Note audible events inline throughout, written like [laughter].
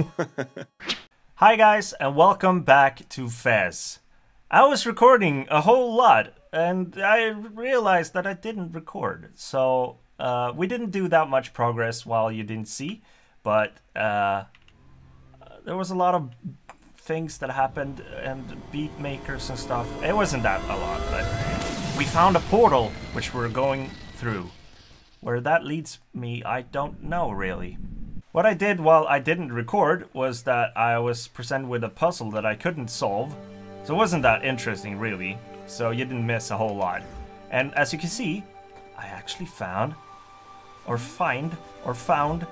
[laughs] Hi guys, and welcome back to Fez. I was recording a whole lot, and I realized that I didn't record. So, uh, we didn't do that much progress while you didn't see, but uh, there was a lot of things that happened and beat makers and stuff. It wasn't that a lot, but we found a portal which we're going through. Where that leads me, I don't know really. What I did while I didn't record was that I was presented with a puzzle that I couldn't solve. So it wasn't that interesting really, so you didn't miss a whole lot. And as you can see, I actually found, or find, or found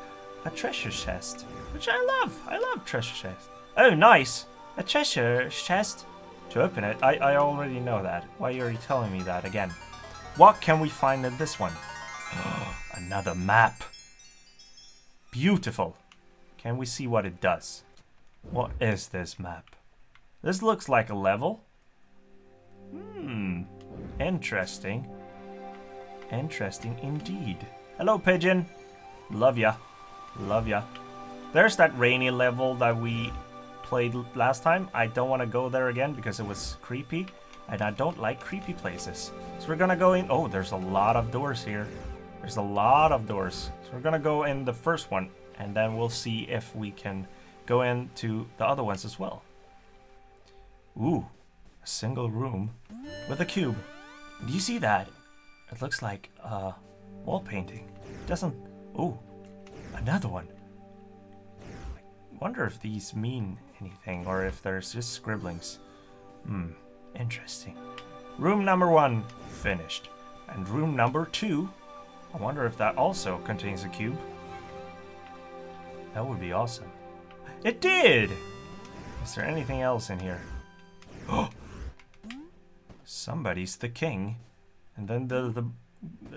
a treasure chest. Which I love, I love treasure chests. Oh nice, a treasure chest. To open it, I, I already know that. Why are you telling me that again? What can we find in this one? [gasps] Another map. Beautiful. Can we see what it does? What is this map? This looks like a level. Hmm. Interesting. Interesting indeed. Hello, pigeon. Love ya. Love ya. There's that rainy level that we played last time. I don't want to go there again because it was creepy. And I don't like creepy places. So we're gonna go in. Oh, there's a lot of doors here. There's a lot of doors. So we're gonna go in the first one. And then we'll see if we can go into the other ones as well. Ooh, a single room with a cube. Do you see that? It looks like a wall painting. It doesn't... Ooh, another one. I wonder if these mean anything or if there's just scribblings. Hmm, interesting. Room number one, finished. And room number two, I wonder if that also contains a cube. That would be awesome. It did! Is there anything else in here? Oh! [gasps] Somebody's the king. And then the, the,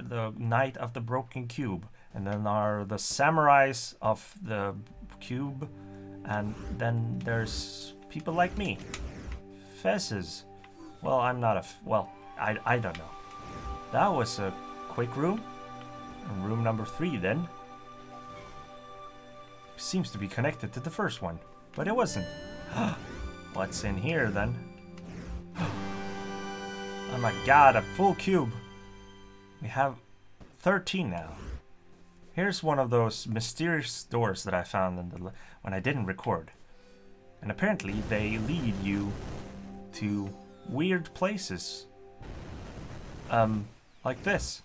the knight of the broken cube. And then are the samurais of the cube. And then there's people like me. Fesses. Well, I'm not a... well, I, I don't know. That was a quick room. Room number three, then. Seems to be connected to the first one. But it wasn't. [gasps] What's in here, then? [gasps] oh my god, a full cube. We have 13 now. Here's one of those mysterious doors that I found in the when I didn't record. And apparently they lead you to weird places. Um, like this.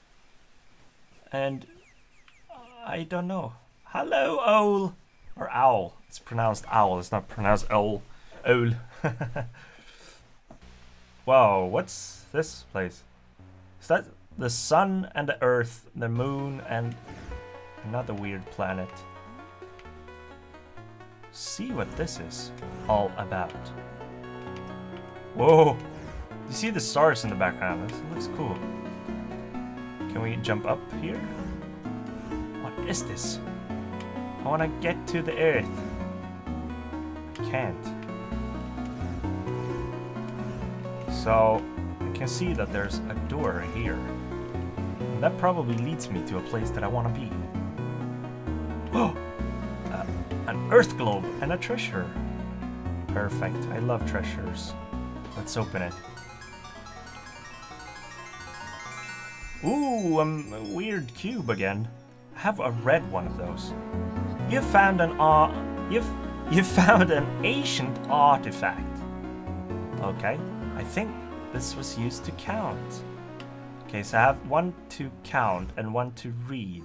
And I don't know. Hello, owl. Or owl. It's pronounced owl. It's not pronounced owl. Owl. [laughs] wow, what's this place? Is that the sun and the earth, the moon and another weird planet? See what this is all about. Whoa! You see the stars in the background? This looks cool. Can we jump up here? What is this? I want to get to the earth. I can't. So, I can see that there's a door here. And that probably leads me to a place that I want to be. Oh! [gasps] Uh, an earth globe and a treasure. Perfect. I love treasures. Let's open it. Ooh, a weird cube again. I have a red one of those. You found an uh, you've you [laughs] found an ancient artifact. Okay, I think this was used to count. Okay, so I have one to count and one to read.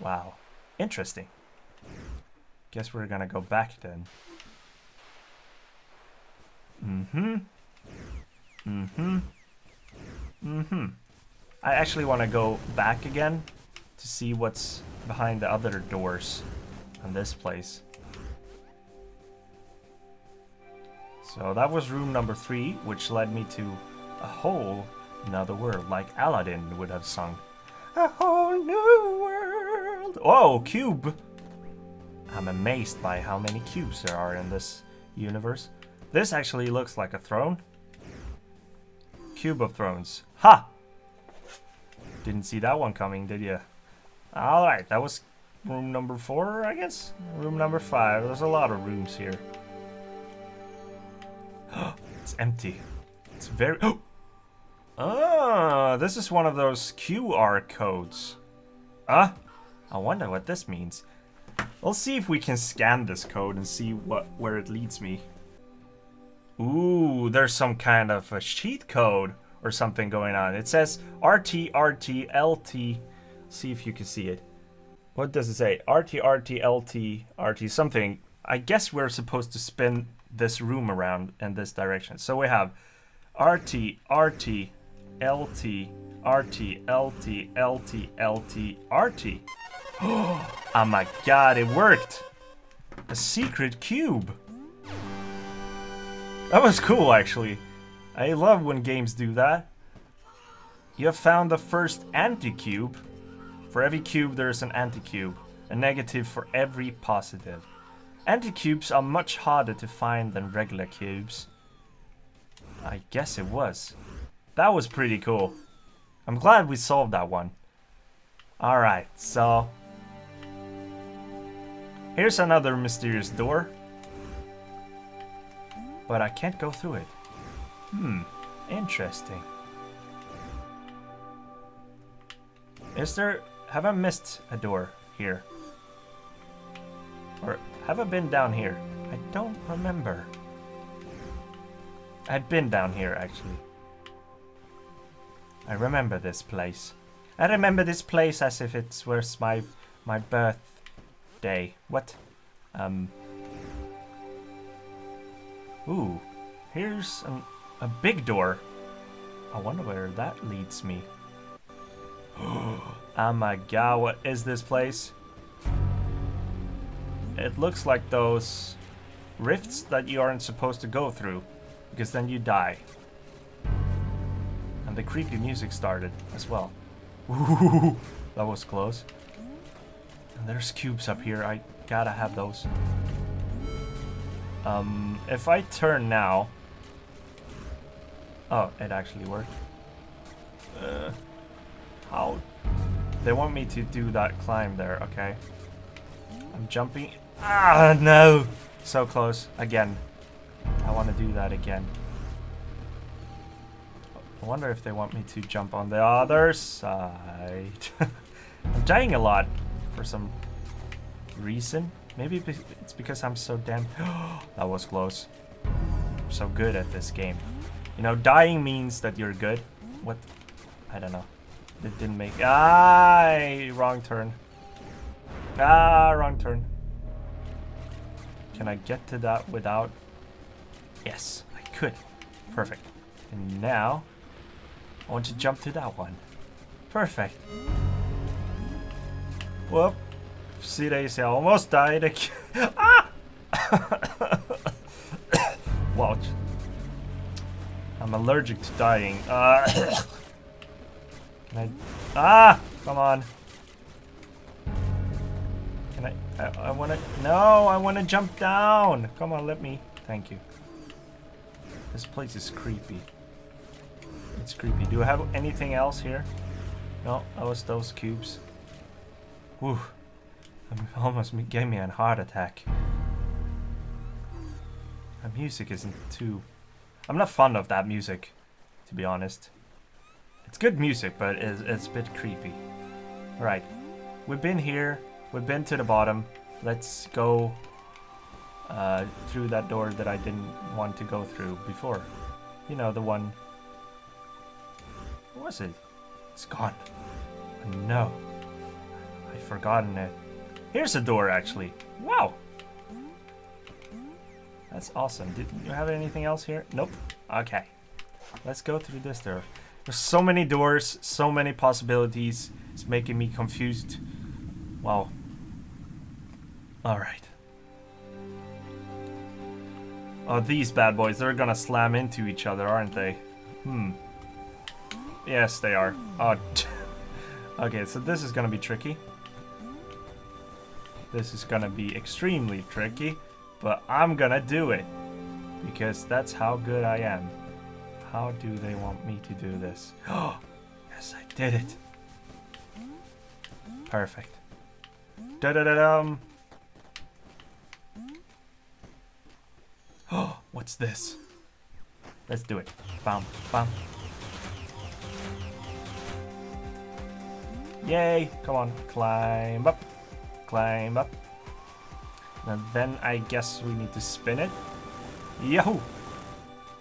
Wow, interesting. Guess we're gonna go back then. Mm-hmm. Mm-hmm. Mm-hmm. I actually want to go back again to see what's behind the other doors on this place. So that was room number three, which led me to a whole another world, like Aladdin would have sung. A whole new world! Oh, cube! I'm amazed by how many cubes there are in this universe. This actually looks like a throne. Cube of Thrones. Ha! Didn't see that one coming, did you? Alright, that was room number four, I guess? Room number five. There's a lot of rooms here. [gasps] it's empty. It's very... [gasps] Ah, this is one of those QR codes. Ah, I wonder what this means. We'll see if we can scan this code and see what where it leads me. Ooh, there's some kind of a cheat code or something going on. It says RT, RT, See if you can see it. What does it say? RT, RT, RT, something. I guess we're supposed to spin this room around in this direction. So we have RT, RT, LT, RT, LT, LT, LT, [gasps] RT. oh my god, it worked! A secret cube! That was cool, actually. I love when games do that. You have found the first anti-cube. For every cube, there is an anti-cube. A negative for every positive. Anti-cubes are much harder to find than regular cubes. I guess it was. That was pretty cool. I'm glad we solved that one. Alright, so... Here's another mysterious door but I can't go through it. Hmm, interesting. Is there... Have I missed a door here? Or have I been down here? I don't remember. I'd been down here, actually. I remember this place. I remember this place as if it was my my birthday. What? Um, Ooh, here's an, a big door. I wonder where that leads me. [gasps] oh my god, what is this place? It looks like those rifts that you aren't supposed to go through, because then you die. And the creepy music started as well. Ooh, [laughs] that was close. And there's cubes up here, I gotta have those. Um, if I turn now... Oh, it actually worked. Uh, how? They want me to do that climb there, okay. I'm jumping. Ah, no! So close. Again. I want to do that again. I wonder if they want me to jump on the other side. [laughs] I'm dying a lot for some reason. Maybe it's because I'm so damn... [gasps] that was close. I'm so good at this game. You know, dying means that you're good. What? I don't know. It didn't make... Ah, wrong turn. Ah, wrong turn. Can I get to that without... Yes, I could. Perfect. And now, I want to jump to that one. Perfect. Whoop. See daisy, I almost died [laughs] ah! [coughs] Watch. I'm allergic to dying. Uh, [coughs] I? Ah! Come on. Can I? I, I want to. No, I want to jump down. Come on, let me. Thank you. This place is creepy. It's creepy. Do I have anything else here? No, that was those cubes. Whew almost gave me a heart attack. The music isn't too... I'm not fond of that music, to be honest. It's good music, but it's, it's a bit creepy. Right, we've been here, we've been to the bottom. Let's go uh, through that door that I didn't want to go through before. You know, the one... What was it? It's gone. No. I've forgotten it. Here's a door, actually. Wow. That's awesome. Did you have anything else here? Nope. Okay. Let's go through this door. There's so many doors, so many possibilities. It's making me confused. Wow. Alright. Oh, these bad boys, they're gonna slam into each other, aren't they? Hmm. Yes, they are. Oh, [laughs] okay, so this is gonna be tricky. This is gonna be extremely tricky, but I'm gonna do it. Because that's how good I am. How do they want me to do this? Oh, [gasps] yes, I did it. Perfect. Da da da dum. Oh, [gasps] what's this? Let's do it. Bam, bam. Yay! Come on, climb up, climb up. And then I guess we need to spin it. Yahoo!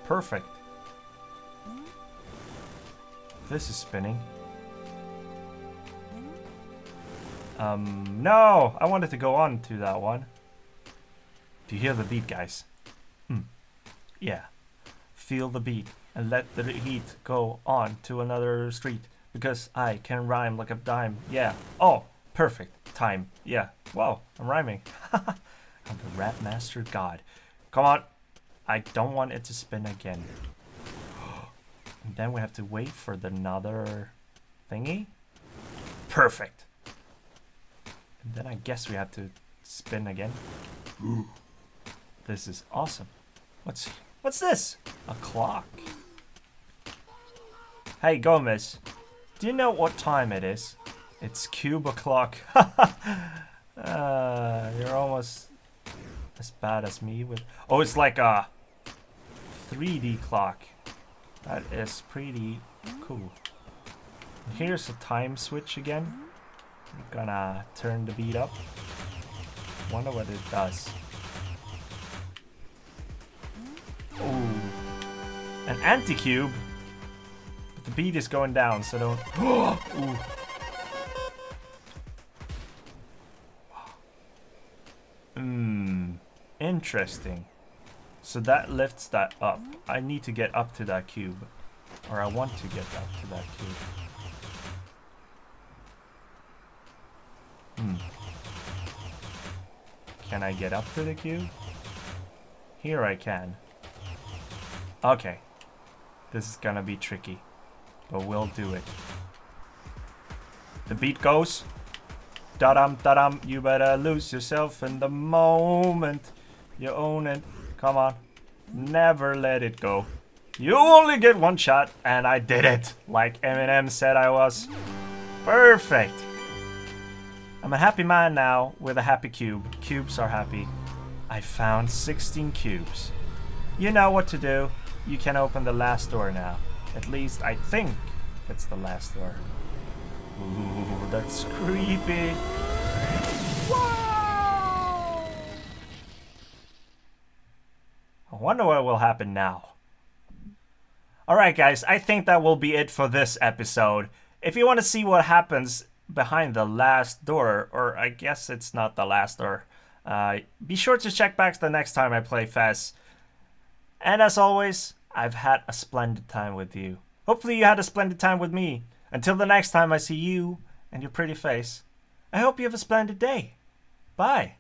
Perfect. This is spinning. Um, no! I wanted to go on to that one. Do you hear the beat, guys? Hmm. Yeah. Feel the beat and let the heat go on to another street because I can rhyme like a dime. Yeah. Oh, perfect. Time. Yeah. Wow, I'm rhyming. [laughs] I'm the rap master god. Come on. I don't want it to spin again. [gasps] and then we have to wait for the another thingy. Perfect. And then I guess we have to spin again. [gasps] This is awesome. What's what's this? A clock. Hey Gomez, do you know what time it is? It's cube o'clock. uh, [laughs] you're almost as bad as me with. Oh, it's like a 3D clock. That is pretty cool. Here's a time switch again. I'm gonna turn the beat up. Wonder what it does. An anti-cube? But the beat is going down, so don't... [gasps] Ooh. Interesting. So that lifts that up. I need to get up to that cube. Or I want to get up to that cube. Hmm. Can I get up to the cube? Here I can. Okay. This is gonna be tricky. But we'll do it. The beat goes. Da-dum, da-dum. You better lose yourself in the moment. You own it. Come on. Never let it go. You only get one shot, and I did it. Like Eminem said I was. Perfect. I'm a happy man now with a happy cube. Cubes are happy. I found 16 cubes. You know what to do. You can open the last door now. At least I think it's the last door. Ooh, that's creepy. Wow! Wonder what will happen now. Alright guys, I think that will be it for this episode. If you want to see what happens behind the last door, or I guess it's not the last door, uh, be sure to check back the next time I play Fez. And as always, I've had a splendid time with you. Hopefully you had a splendid time with me. Until the next time I see you and your pretty face, I hope you have a splendid day. Bye.